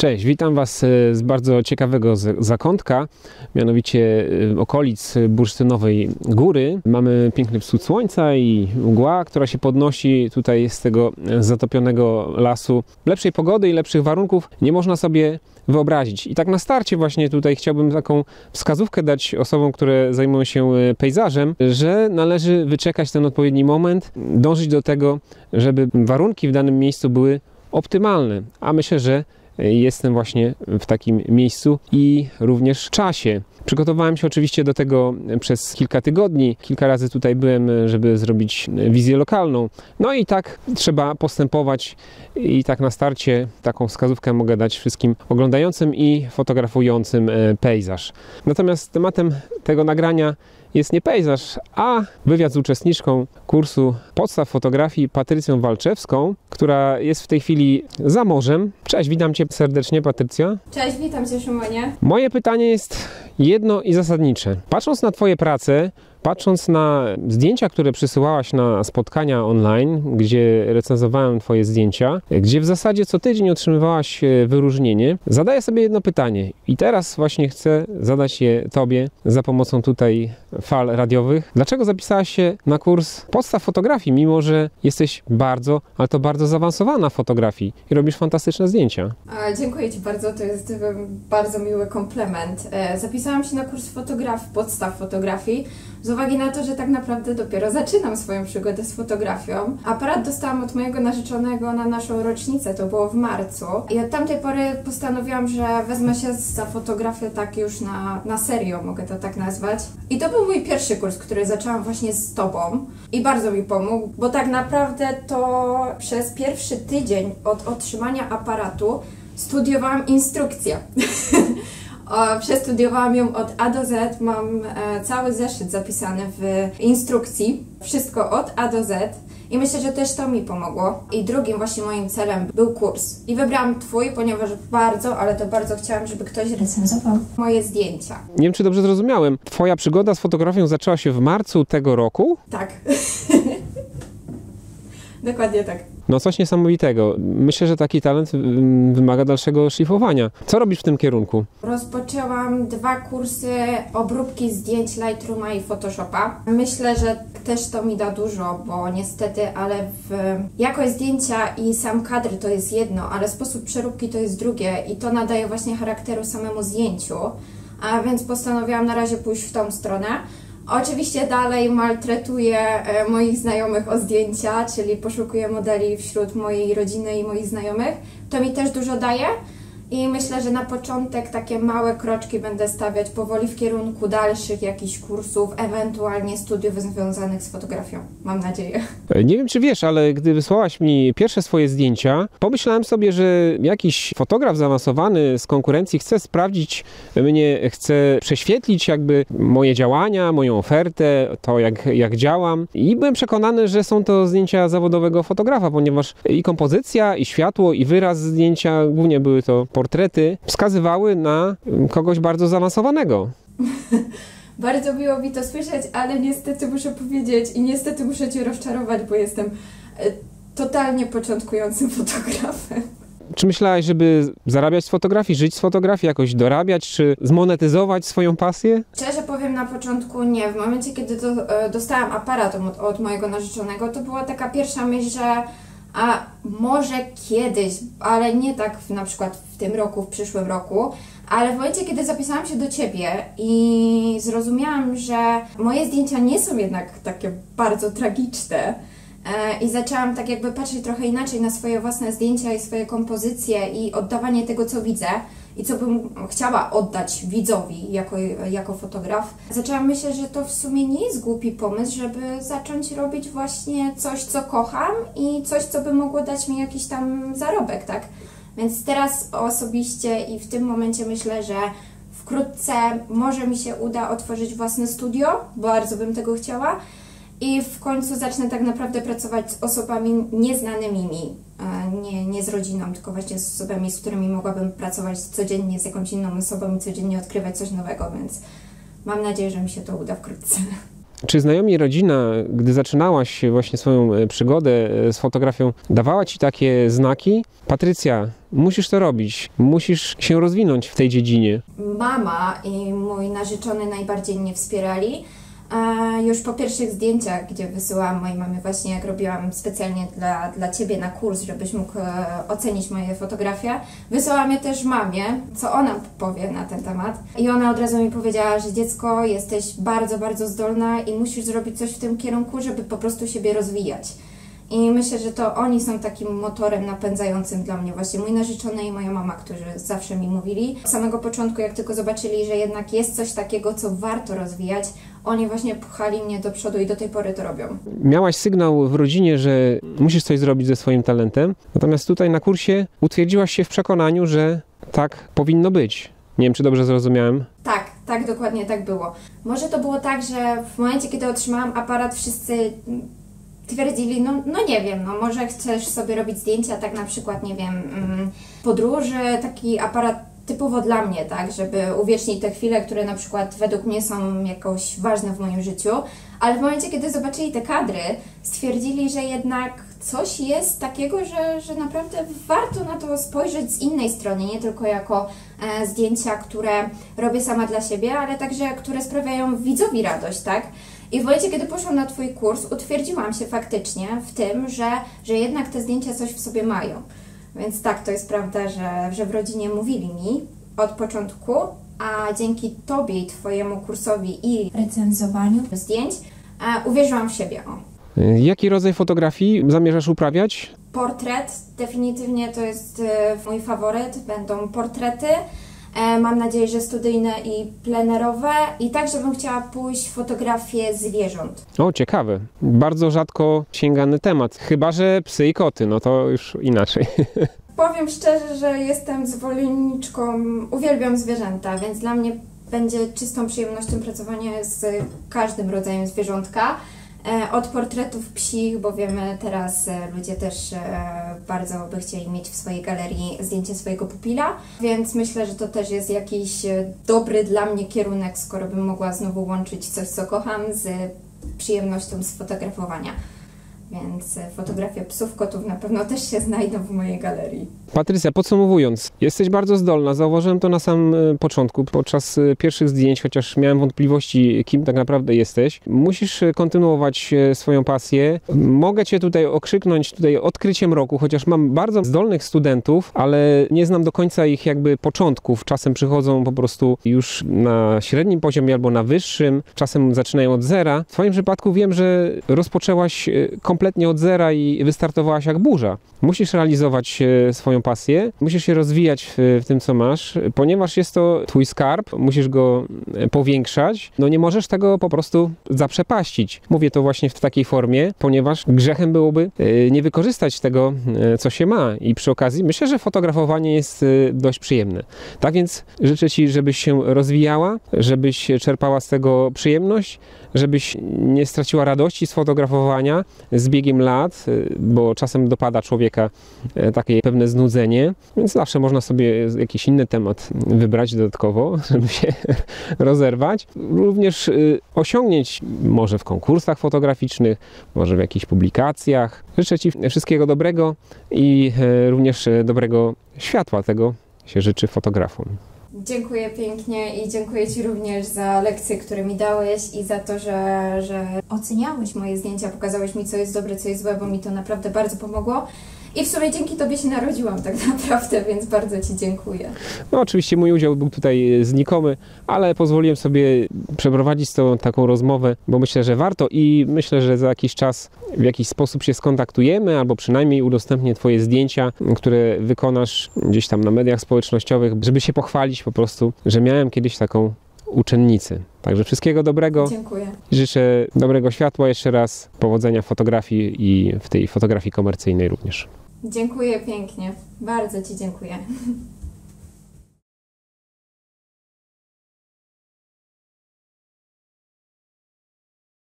Cześć, witam Was e, z bardzo ciekawego zakątka, mianowicie e, okolic Bursztynowej Góry. Mamy piękny wschód słońca i mgła, która się podnosi tutaj z tego zatopionego lasu. Lepszej pogody i lepszych warunków nie można sobie wyobrazić. I tak na starcie właśnie tutaj chciałbym taką wskazówkę dać osobom, które zajmują się e, pejzażem, że należy wyczekać ten odpowiedni moment, dążyć do tego, żeby warunki w danym miejscu były optymalne. A myślę, że jestem właśnie w takim miejscu i również czasie. Przygotowałem się oczywiście do tego przez kilka tygodni. Kilka razy tutaj byłem, żeby zrobić wizję lokalną. No i tak trzeba postępować i tak na starcie taką wskazówkę mogę dać wszystkim oglądającym i fotografującym e, pejzaż. Natomiast tematem tego nagrania jest nie pejzaż, a wywiad z uczestniczką kursu podstaw fotografii Patrycją Walczewską, która jest w tej chwili za morzem. Cześć, witam Cię serdecznie, Patrycja. Cześć, witam Cię, Szymonie. Moje pytanie jest jedno i zasadnicze. Patrząc na Twoje prace, Patrząc na zdjęcia, które przysyłałaś na spotkania online, gdzie recenzowałem Twoje zdjęcia, gdzie w zasadzie co tydzień otrzymywałaś e, wyróżnienie, zadaję sobie jedno pytanie i teraz właśnie chcę zadać je Tobie za pomocą tutaj fal radiowych. Dlaczego zapisałaś się na kurs podstaw fotografii, mimo że jesteś bardzo, ale to bardzo zaawansowana w fotografii i robisz fantastyczne zdjęcia? A, dziękuję Ci bardzo, to jest bardzo miły komplement. E, zapisałam się na kurs fotografii, podstaw fotografii, z uwagi na to, że tak naprawdę dopiero zaczynam swoją przygodę z fotografią. Aparat dostałam od mojego narzeczonego na naszą rocznicę, to było w marcu. I od tamtej pory postanowiłam, że wezmę się za fotografię tak już na, na serio, mogę to tak nazwać. I to był mój pierwszy kurs, który zaczęłam właśnie z Tobą. I bardzo mi pomógł, bo tak naprawdę to przez pierwszy tydzień od otrzymania aparatu studiowałam instrukcję. Przestudiowałam ją od A do Z, mam e, cały zeszyt zapisany w instrukcji, wszystko od A do Z. I myślę, że też to mi pomogło. I drugim właśnie moim celem był kurs. I wybrałam Twój, ponieważ bardzo, ale to bardzo chciałam, żeby ktoś recenzował moje zdjęcia. Nie wiem, czy dobrze zrozumiałem. Twoja przygoda z fotografią zaczęła się w marcu tego roku? Tak. Dokładnie tak. No coś niesamowitego. Myślę, że taki talent mm, wymaga dalszego szlifowania. Co robisz w tym kierunku? Rozpoczęłam dwa kursy obróbki zdjęć Lightrooma i Photoshopa. Myślę, że też to mi da dużo, bo niestety, ale w jakość zdjęcia i sam kadr to jest jedno, ale sposób przeróbki to jest drugie i to nadaje właśnie charakteru samemu zdjęciu. A więc postanowiłam na razie pójść w tą stronę. Oczywiście dalej maltretuję e, moich znajomych o zdjęcia, czyli poszukuję modeli wśród mojej rodziny i moich znajomych. To mi też dużo daje. I myślę, że na początek takie małe kroczki będę stawiać powoli w kierunku dalszych jakichś kursów, ewentualnie studiów związanych z fotografią. Mam nadzieję. E, nie wiem, czy wiesz, ale gdy wysłałaś mi pierwsze swoje zdjęcia, pomyślałem sobie, że jakiś fotograf zaawansowany z konkurencji chce sprawdzić mnie, chce prześwietlić jakby moje działania, moją ofertę, to jak, jak działam. I byłem przekonany, że są to zdjęcia zawodowego fotografa, ponieważ i kompozycja, i światło, i wyraz zdjęcia, głównie były to portrety wskazywały na kogoś bardzo zaawansowanego. bardzo miło mi to słyszeć, ale niestety muszę powiedzieć i niestety muszę Cię rozczarować, bo jestem e, totalnie początkującym fotografem. Czy myślałaś, żeby zarabiać z fotografii, żyć z fotografii, jakoś dorabiać, czy zmonetyzować swoją pasję? Szczerze powiem na początku nie. W momencie, kiedy do, e, dostałam aparat od, od mojego narzeczonego, to była taka pierwsza myśl, że a może kiedyś, ale nie tak w, na przykład w tym roku, w przyszłym roku, ale w momencie, kiedy zapisałam się do Ciebie i zrozumiałam, że moje zdjęcia nie są jednak takie bardzo tragiczne e, i zaczęłam tak jakby patrzeć trochę inaczej na swoje własne zdjęcia i swoje kompozycje i oddawanie tego, co widzę, i co bym chciała oddać widzowi jako, jako fotograf, zaczęłam myśleć, że to w sumie nie jest głupi pomysł, żeby zacząć robić właśnie coś, co kocham i coś, co by mogło dać mi jakiś tam zarobek, tak? Więc teraz osobiście i w tym momencie myślę, że wkrótce może mi się uda otworzyć własne studio, bardzo bym tego chciała i w końcu zacznę tak naprawdę pracować z osobami nieznanymi mi, nie, nie z rodziną, tylko właśnie z osobami, z którymi mogłabym pracować codziennie z jakąś inną osobą i codziennie odkrywać coś nowego, więc mam nadzieję, że mi się to uda wkrótce. Czy znajomi rodzina, gdy zaczynałaś właśnie swoją e, przygodę e, z fotografią, dawała ci takie znaki? Patrycja, musisz to robić, musisz się rozwinąć w tej dziedzinie. Mama i mój narzeczony najbardziej mnie wspierali. A już po pierwszych zdjęciach, gdzie wysyłałam mojej mamie właśnie, jak robiłam specjalnie dla, dla Ciebie na kurs, żebyś mógł e, ocenić moje fotografie, wysyłałam je też mamie, co ona powie na ten temat. I ona od razu mi powiedziała, że dziecko, jesteś bardzo, bardzo zdolna i musisz zrobić coś w tym kierunku, żeby po prostu siebie rozwijać. I myślę, że to oni są takim motorem napędzającym dla mnie, właśnie mój narzeczony i moja mama, którzy zawsze mi mówili. Od samego początku, jak tylko zobaczyli, że jednak jest coś takiego, co warto rozwijać, oni właśnie pchali mnie do przodu i do tej pory to robią. Miałaś sygnał w rodzinie, że musisz coś zrobić ze swoim talentem, natomiast tutaj na kursie utwierdziłaś się w przekonaniu, że tak powinno być. Nie wiem, czy dobrze zrozumiałem. Tak, tak, dokładnie tak było. Może to było tak, że w momencie, kiedy otrzymałam aparat, wszyscy twierdzili, no, no nie wiem, no może chcesz sobie robić zdjęcia, tak na przykład, nie wiem, mm, podróży, taki aparat typowo dla mnie, tak, żeby uwiecznić te chwile, które na przykład według mnie są jakoś ważne w moim życiu, ale w momencie, kiedy zobaczyli te kadry, stwierdzili, że jednak coś jest takiego, że, że naprawdę warto na to spojrzeć z innej strony, nie tylko jako e, zdjęcia, które robię sama dla siebie, ale także które sprawiają widzowi radość, tak? I w momencie, kiedy poszłam na Twój kurs, utwierdziłam się faktycznie w tym, że, że jednak te zdjęcia coś w sobie mają. Więc tak, to jest prawda, że, że w rodzinie mówili mi od początku, a dzięki Tobie i Twojemu kursowi i recenzowaniu zdjęć e, uwierzyłam w siebie. O. Jaki rodzaj fotografii zamierzasz uprawiać? Portret, definitywnie to jest e, mój faworyt. Będą portrety. E, mam nadzieję, że studyjne i plenerowe. I także bym chciała pójść w fotografię zwierząt. O, ciekawe. Bardzo rzadko sięgany temat. Chyba, że psy i koty, no to już inaczej. Powiem szczerze, że jestem zwolenniczką, uwielbiam zwierzęta, więc dla mnie będzie czystą przyjemnością pracowanie z każdym rodzajem zwierzątka. E, Od portretów psich, bo wiemy teraz e, ludzie też e, bardzo by chcieli mieć w swojej galerii zdjęcie swojego pupila, więc myślę, że to też jest jakiś dobry dla mnie kierunek, skoro bym mogła znowu łączyć coś, co kocham z przyjemnością z fotografowania. Więc e, fotografie psów, kotów na pewno też się znajdą w mojej galerii. Patrycja, podsumowując, jesteś bardzo zdolna. Zauważyłem to na samym e, początku, podczas e, pierwszych zdjęć, chociaż miałem wątpliwości, kim tak naprawdę jesteś. Musisz kontynuować swoją pasję. Mogę Cię tutaj okrzyknąć tutaj odkryciem roku, chociaż mam bardzo zdolnych studentów, ale nie znam do końca ich jakby początków. Czasem przychodzą po prostu już na średnim poziomie albo na wyższym, czasem zaczynają od zera. W Twoim przypadku wiem, że rozpoczęłaś e, kompletnie od zera i wystartowałaś jak burza. Musisz realizować e, swoją pasję, musisz się rozwijać w, w tym, co masz, ponieważ jest to twój skarb, musisz go e, powiększać. No nie możesz tego po prostu zaprzepaścić. Mówię to właśnie w takiej formie, ponieważ grzechem byłoby e, nie wykorzystać tego, e, co się ma. I przy okazji myślę, że fotografowanie jest e, dość przyjemne. Tak więc życzę Ci, żebyś się rozwijała, żebyś czerpała z tego przyjemność, żebyś nie straciła radości z fotografowania z biegiem lat, y, bo czasem dopada człowieka e, takie pewne znudzenie, więc zawsze można sobie jakiś inny temat wybrać dodatkowo, żeby się rozerwać. Również y, osiągnięć może w konkursach fotograficznych, może w jakichś publikacjach. Życzę Ci wszystkiego dobrego i również dobrego światła. Tego się życzy fotografom. Dziękuję pięknie i dziękuję Ci również za lekcje, które mi dałeś i za to, że, że oceniałeś moje zdjęcia, pokazałeś mi, co jest dobre, co jest złe, bo mi to naprawdę bardzo pomogło. I w sumie dzięki Tobie się narodziłam tak naprawdę, więc bardzo Ci dziękuję. No oczywiście mój udział był tutaj znikomy, ale pozwoliłem sobie przeprowadzić tą taką rozmowę, bo myślę, że warto i myślę, że za jakiś czas w jakiś sposób się skontaktujemy, albo przynajmniej udostępnię Twoje zdjęcia, które wykonasz gdzieś tam na mediach społecznościowych, żeby się pochwalić po prostu, że miałem kiedyś taką uczennicę. Także wszystkiego dobrego. Dziękuję. Życzę dobrego światła jeszcze raz, powodzenia w fotografii i w tej fotografii komercyjnej również. Dziękuję pięknie. Bardzo Ci dziękuję.